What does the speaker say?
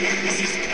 Gracias.